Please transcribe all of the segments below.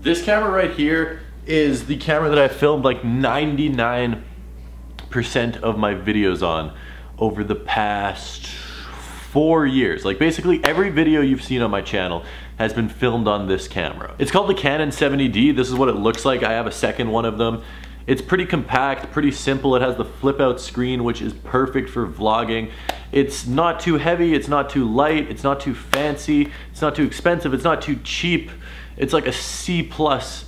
This camera right here is the camera that I filmed like 99% of my videos on over the past four years. Like basically every video you've seen on my channel has been filmed on this camera. It's called the Canon 70D. This is what it looks like. I have a second one of them. It's pretty compact, pretty simple. It has the flip out screen, which is perfect for vlogging. It's not too heavy, it's not too light, it's not too fancy, it's not too expensive, it's not too cheap. It's like a C plus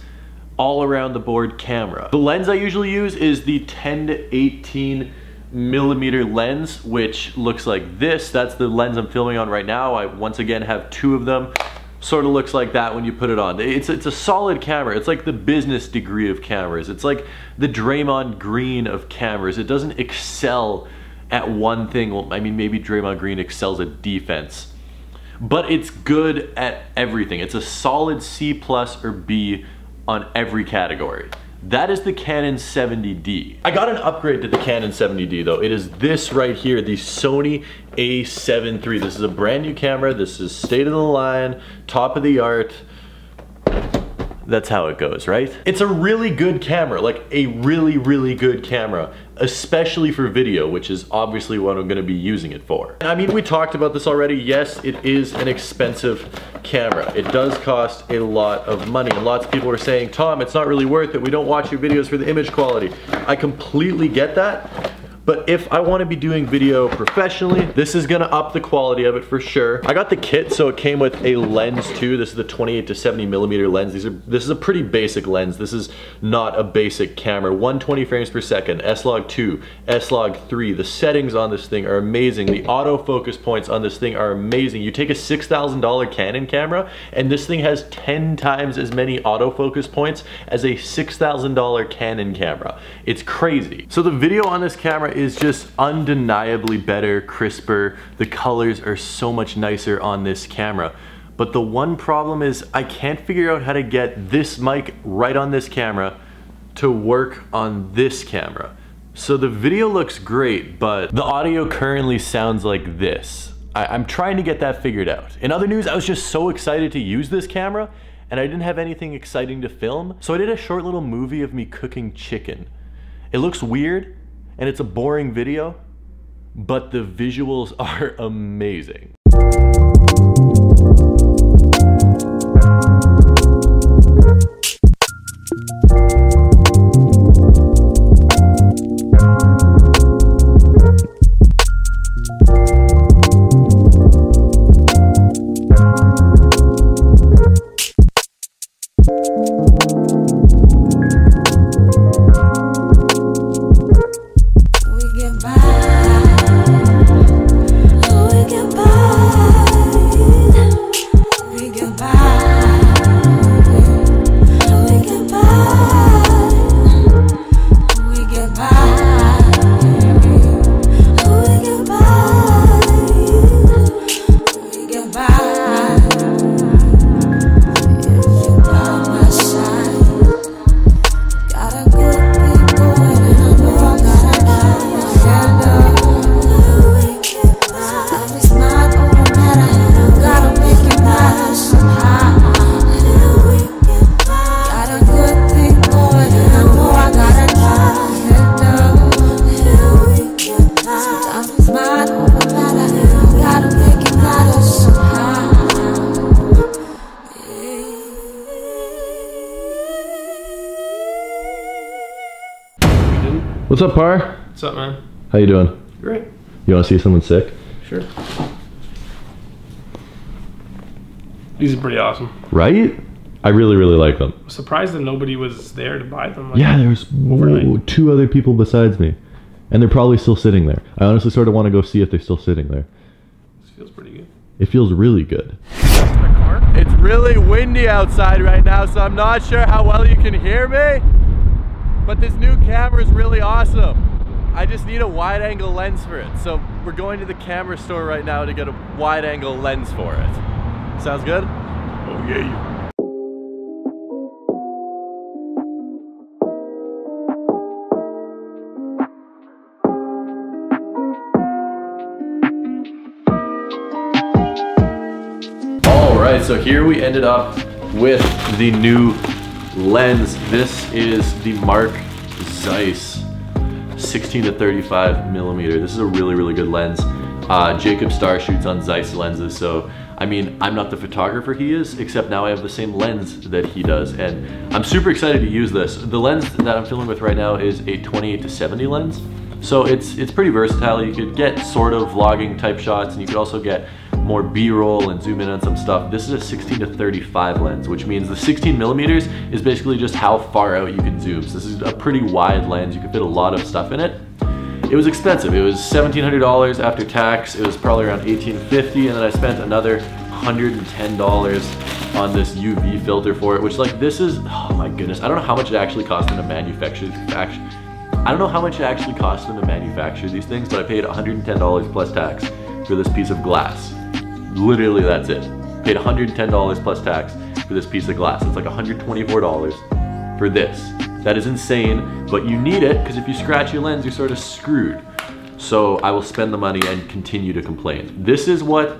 all around the board camera. The lens I usually use is the 10 to 18 millimeter lens, which looks like this. That's the lens I'm filming on right now. I once again have two of them sort of looks like that when you put it on. It's, it's a solid camera. It's like the business degree of cameras. It's like the Draymond Green of cameras. It doesn't excel at one thing. Well, I mean, maybe Draymond Green excels at defense, but it's good at everything. It's a solid C plus or B on every category. That is the Canon 70D. I got an upgrade to the Canon 70D though. It is this right here, the Sony a7 III. This is a brand new camera. This is state of the line, top of the art. That's how it goes, right? It's a really good camera, like a really, really good camera, especially for video, which is obviously what I'm gonna be using it for. I mean, we talked about this already. Yes, it is an expensive camera. It does cost a lot of money, and lots of people are saying, Tom, it's not really worth it. We don't watch your videos for the image quality. I completely get that, but if I wanna be doing video professionally, this is gonna up the quality of it for sure. I got the kit, so it came with a lens too. This is the 28 to 70 millimeter lens. These are, this is a pretty basic lens. This is not a basic camera. 120 frames per second, S-Log 2, S-Log 3. The settings on this thing are amazing. The autofocus points on this thing are amazing. You take a $6,000 Canon camera, and this thing has 10 times as many autofocus points as a $6,000 Canon camera. It's crazy. So the video on this camera is just undeniably better, crisper. The colors are so much nicer on this camera. But the one problem is I can't figure out how to get this mic right on this camera to work on this camera. So the video looks great, but the audio currently sounds like this. I am trying to get that figured out. In other news, I was just so excited to use this camera and I didn't have anything exciting to film. So I did a short little movie of me cooking chicken. It looks weird, and it's a boring video, but the visuals are amazing. What's up, Par? What's up, man? How you doing? Great. You want to see someone sick? Sure. These are pretty awesome. Right? I really, really like them. I'm surprised that nobody was there to buy them. Like, Yeah, there's Overnight. two other people besides me. And they're probably still sitting there. I honestly sort of want to go see if they're still sitting there. This feels pretty good. It feels really good. It's really windy outside right now, so I'm not sure how well you can hear me. But this new camera is really awesome. I just need a wide angle lens for it. So we're going to the camera store right now to get a wide angle lens for it. Sounds good? Oh, yeah. All right, so here we ended up with the new lens. This is the Mark Zeiss 16 to 35 millimeter. This is a really, really good lens. Uh, Jacob Star shoots on Zeiss lenses, so I mean, I'm not the photographer he is, except now I have the same lens that he does, and I'm super excited to use this. The lens that I'm filming with right now is a 28 to 70 lens, so it's it's pretty versatile. You could get sort of vlogging type shots, and you could also get more B-roll and zoom in on some stuff. This is a 16 to 35 lens, which means the 16 millimeters is basically just how far out you can zoom. So this is a pretty wide lens. You can fit a lot of stuff in it. It was expensive. It was $1,700 after tax. It was probably around 1,850 and then I spent another $110 on this UV filter for it, which like this is, oh my goodness. I don't know how much it actually cost them to manufacture, I don't know how much it actually cost them to manufacture these things, but I paid $110 plus tax for this piece of glass. Literally, that's it. Paid $110 plus tax for this piece of glass. It's like $124 for this. That is insane, but you need it because if you scratch your lens, you're sort of screwed. So I will spend the money and continue to complain. This is what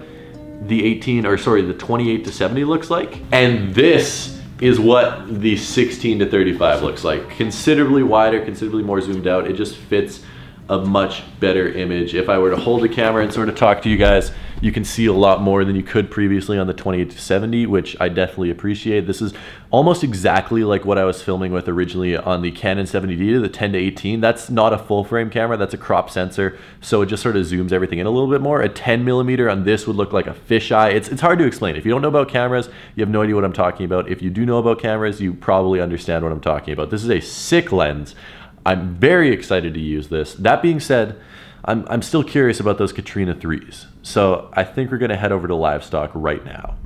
the 18, or sorry, the 28 to 70 looks like. And this is what the 16 to 35 looks like. Considerably wider, considerably more zoomed out. It just fits a much better image. If I were to hold the camera and sort of talk to you guys, you can see a lot more than you could previously on the 28 to 70, which I definitely appreciate. This is almost exactly like what I was filming with originally on the Canon 70D, the 10 to 18. That's not a full frame camera, that's a crop sensor. So it just sort of zooms everything in a little bit more. A 10 millimeter on this would look like a fisheye. It's, it's hard to explain. If you don't know about cameras, you have no idea what I'm talking about. If you do know about cameras, you probably understand what I'm talking about. This is a sick lens. I'm very excited to use this. That being said, I'm, I'm still curious about those Katrina 3s. So I think we're gonna head over to Livestock right now.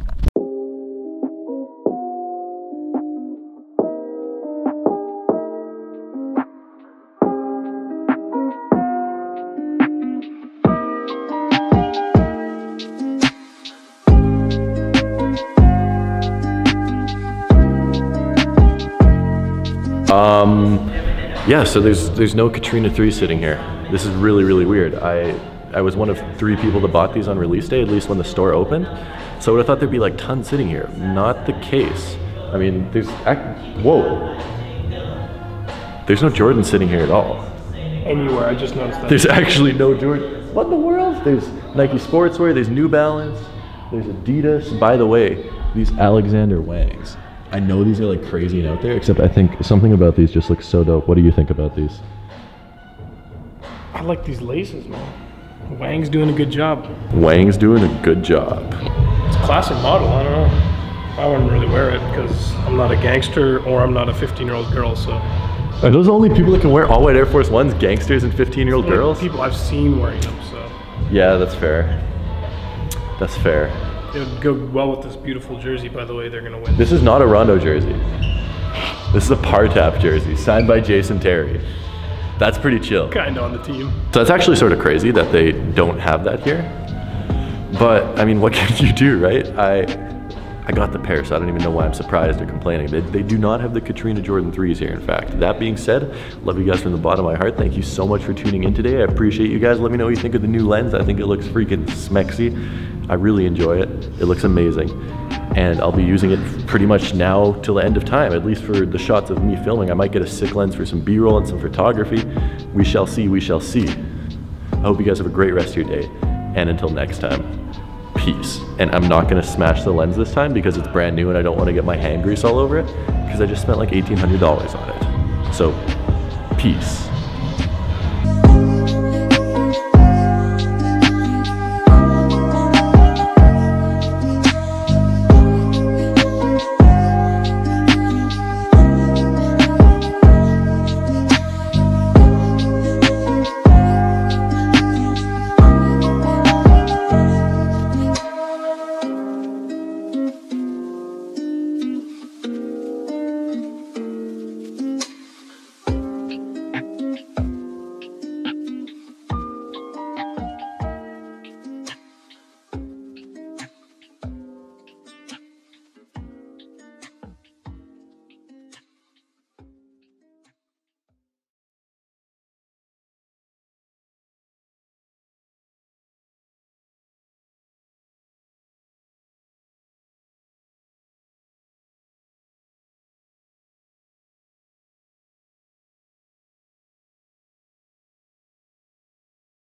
Um, yeah, so there's there's no Katrina 3 sitting here. This is really, really weird. I I was one of three people that bought these on release day, at least when the store opened. So I would have thought there'd be like tons sitting here. Not the case. I mean, there's, whoa. There's no Jordan sitting here at all. Anywhere, I just noticed that. There's actually no Jordan. What in the world? There's Nike Sportswear, there's New Balance, there's Adidas. By the way, these Alexander Wangs. I know these are like crazy and out there, except I think something about these just looks so dope. What do you think about these? I like these laces, man. Wang's doing a good job. Wang's doing a good job. It's a classic model. I don't know. I wouldn't really wear it because I'm not a gangster or I'm not a 15 year old girl. So Are those the only people that can wear all white Air Force Ones? Gangsters and 15 year old girls? people I've seen wearing them. So Yeah, that's fair. That's fair. It would go well with this beautiful jersey. By the way, they're gonna win. This is not a Rondo jersey. This is a Partap jersey signed by Jason Terry. That's pretty chill. Kind of on the team. So it's actually sort of crazy that they don't have that here. But I mean, what can you do, right? I I got the pair, so I don't even know why I'm surprised or complaining. They, they do not have the Katrina Jordan 3s here, in fact. That being said, love you guys from the bottom of my heart. Thank you so much for tuning in today. I appreciate you guys. Let me know what you think of the new lens. I think it looks freaking smexy. I really enjoy it. It looks amazing. And I'll be using it pretty much now till the end of time, at least for the shots of me filming. I might get a sick lens for some B-roll and some photography. We shall see, we shall see. I hope you guys have a great rest of your day. And until next time, peace. And I'm not gonna smash the lens this time because it's brand new and I don't wanna get my hand grease all over it because I just spent like $1,800 on it. So, peace.